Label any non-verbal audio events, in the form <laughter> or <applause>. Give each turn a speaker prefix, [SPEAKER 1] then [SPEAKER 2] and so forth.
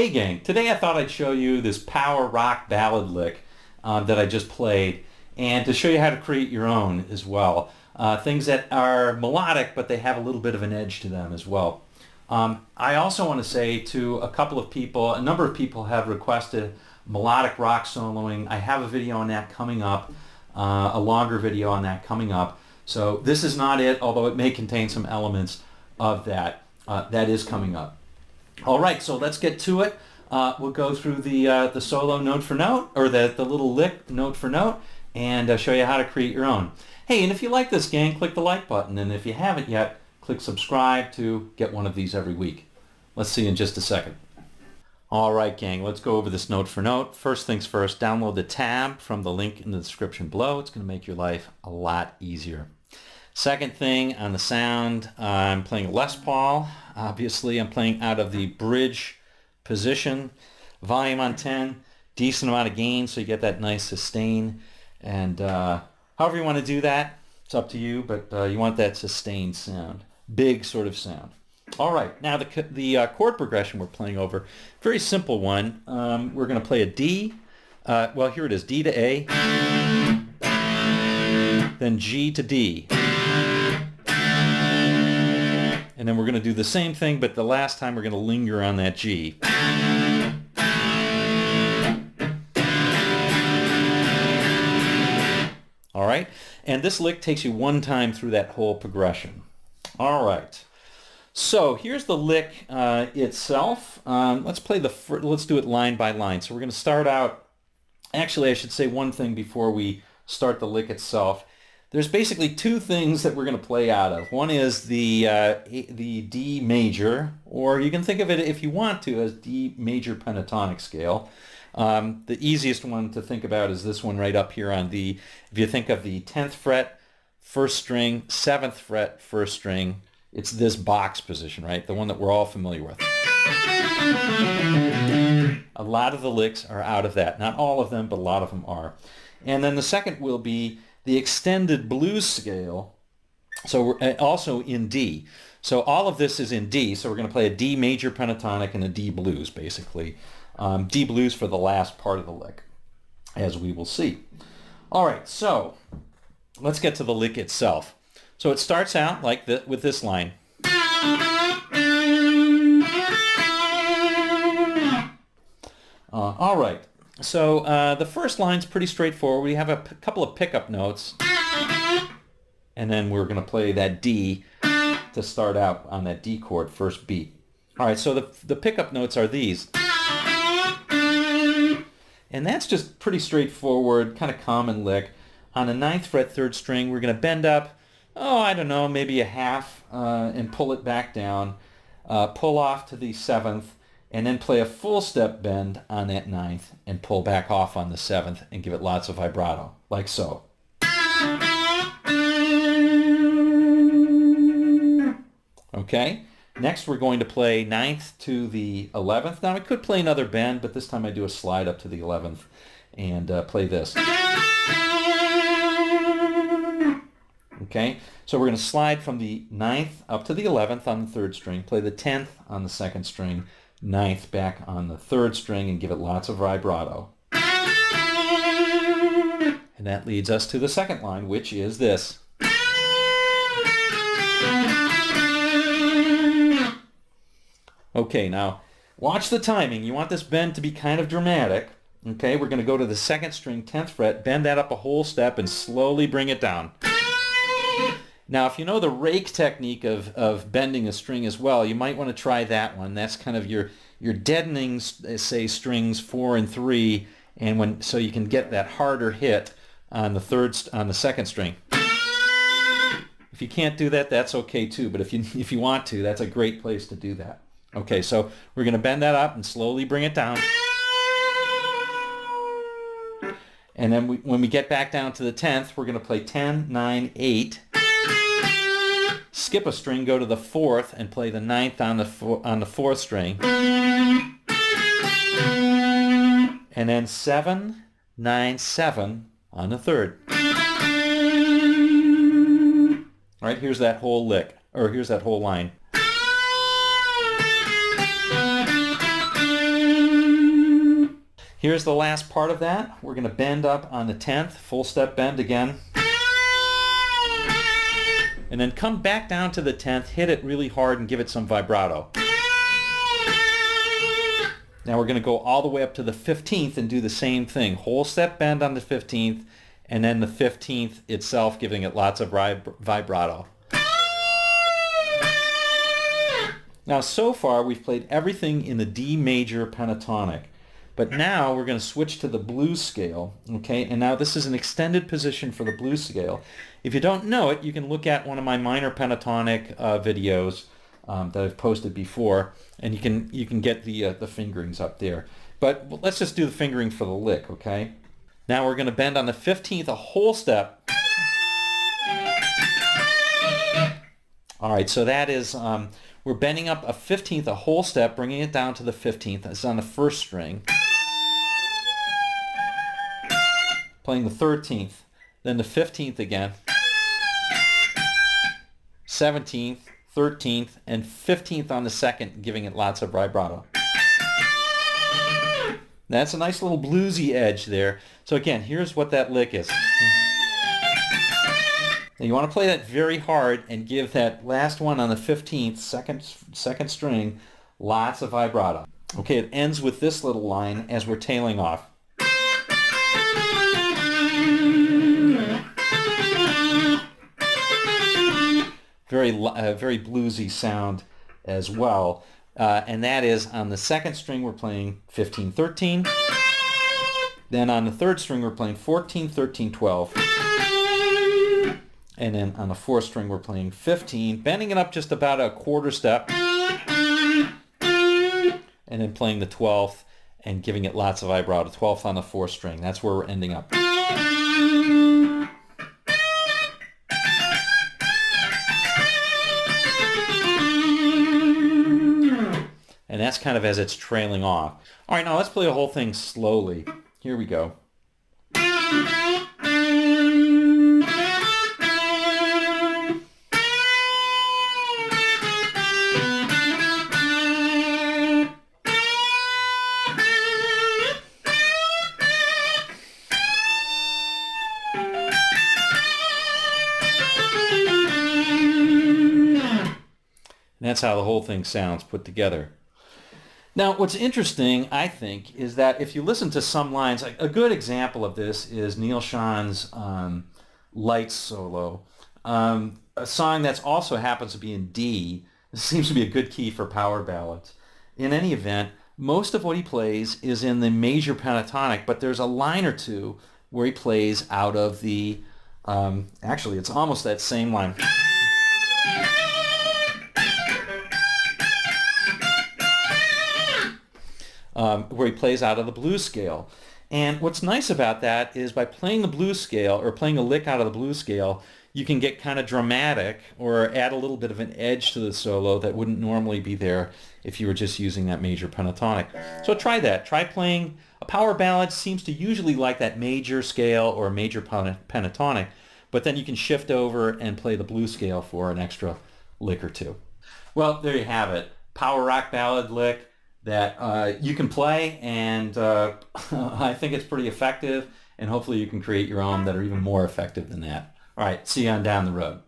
[SPEAKER 1] Hey gang, today I thought I'd show you this power rock ballad lick um, that I just played and to show you how to create your own as well. Uh, things that are melodic but they have a little bit of an edge to them as well. Um, I also want to say to a couple of people, a number of people have requested melodic rock soloing. I have a video on that coming up, uh, a longer video on that coming up. So this is not it, although it may contain some elements of that. Uh, that is coming up. All right, so let's get to it. Uh, we'll go through the, uh, the solo note for note, or the, the little lick note for note, and uh, show you how to create your own. Hey, and if you like this gang, click the like button, and if you haven't yet, click subscribe to get one of these every week. Let's see in just a second. All right, gang, let's go over this note for note. First things first, download the tab from the link in the description below. It's going to make your life a lot easier. Second thing on the sound, uh, I'm playing Les Paul. Obviously, I'm playing out of the bridge position. Volume on 10, decent amount of gain, so you get that nice sustain. And uh, however you want to do that, it's up to you, but uh, you want that sustained sound. Big sort of sound. All right, now the, the uh, chord progression we're playing over, very simple one. Um, we're going to play a D. Uh, well, here it is, D to A, then G to D. And then we're going to do the same thing, but the last time we're going to linger on that G. All right, and this lick takes you one time through that whole progression. All right. So here's the lick uh, itself. Um, let's play the, let's do it line by line. So we're going to start out, actually I should say one thing before we start the lick itself. There's basically two things that we're going to play out of. One is the, uh, the D major, or you can think of it if you want to as D major pentatonic scale. Um, the easiest one to think about is this one right up here on the, if you think of the 10th fret, first string, 7th fret, first string, it's this box position, right? The one that we're all familiar with. A lot of the licks are out of that. Not all of them, but a lot of them are. And then the second will be the extended blues scale. So we're also in D. So all of this is in D. So we're going to play a D major pentatonic and a D blues, basically. Um, D blues for the last part of the lick, as we will see. All right, so let's get to the lick itself. So it starts out like the, with this line. Uh, all right. So uh, the first line's pretty straightforward. We have a couple of pickup notes. And then we're going to play that D to start out on that D chord, first beat. All right, so the, the pickup notes are these. And that's just pretty straightforward, kind of common lick. On the ninth fret, third string, we're going to bend up oh, I don't know, maybe a half uh, and pull it back down, uh, pull off to the seventh, and then play a full step bend on that ninth and pull back off on the seventh and give it lots of vibrato, like so. Okay, next we're going to play ninth to the 11th. Now I could play another bend, but this time I do a slide up to the 11th and uh, play this. Okay, so we're going to slide from the ninth up to the 11th on the third string, play the 10th on the second string, ninth back on the third string, and give it lots of vibrato. And that leads us to the second line, which is this. Okay, now watch the timing. You want this bend to be kind of dramatic. Okay, we're going to go to the second string, 10th fret, bend that up a whole step, and slowly bring it down. Now, if you know the rake technique of, of bending a string as well, you might want to try that one. That's kind of your, your deadening, uh, say, strings four and three, and when so you can get that harder hit on the third on the second string. If you can't do that, that's okay too. But if you <laughs> if you want to, that's a great place to do that. Okay, so we're going to bend that up and slowly bring it down. And then we, when we get back down to the 10th, we're going to play 10, 9, 8 skip a string, go to the fourth, and play the ninth on the on the fourth string. And then seven, nine, seven on the third. All right, here's that whole lick, or here's that whole line. Here's the last part of that. We're going to bend up on the 10th, full step bend again. And then come back down to the 10th, hit it really hard and give it some vibrato. Now we're going to go all the way up to the 15th and do the same thing. Whole step bend on the 15th and then the 15th itself giving it lots of vibrato. Now so far we've played everything in the D major pentatonic. But now we're going to switch to the blues scale, okay? And now this is an extended position for the blues scale. If you don't know it, you can look at one of my minor pentatonic uh, videos um, that I've posted before, and you can you can get the uh, the fingerings up there. But let's just do the fingering for the lick, okay? Now we're going to bend on the 15th a whole step. All right, so that is, um, we're bending up a 15th a whole step, bringing it down to the 15th. It's on the first string. Playing the 13th, then the 15th again. 17th, 13th, and 15th on the second, giving it lots of vibrato. That's a nice little bluesy edge there. So again, here's what that lick is. Now you want to play that very hard and give that last one on the 15th, second, second string, lots of vibrato. Okay, it ends with this little line as we're tailing off. Very, uh, very bluesy sound as well. Uh, and that is on the second string we're playing 15, 13. Then on the third string we're playing 14, 13, 12. And then on the fourth string we're playing 15, bending it up just about a quarter step. And then playing the 12th and giving it lots of vibrato. 12th on the fourth string. That's where we're ending up. And that's kind of as it's trailing off. All right, now let's play the whole thing slowly. Here we go. That's how the whole thing sounds put together. Now, what's interesting, I think, is that if you listen to some lines, a good example of this is Neal Schon's um, Light Solo, um, a song that also happens to be in D. This <laughs> seems to be a good key for power ballads. In any event, most of what he plays is in the major pentatonic, but there's a line or two where he plays out of the, um, actually, it's almost that same line. Um, where he plays out of the blues scale. And what's nice about that is by playing the blues scale or playing a lick out of the blues scale, you can get kind of dramatic or add a little bit of an edge to the solo that wouldn't normally be there if you were just using that major pentatonic. So try that. Try playing a power ballad seems to usually like that major scale or major pentatonic, but then you can shift over and play the blues scale for an extra lick or two. Well, there you have it. Power rock ballad lick that uh, you can play, and uh, <laughs> I think it's pretty effective, and hopefully you can create your own that are even more effective than that. All right, see you on down the road.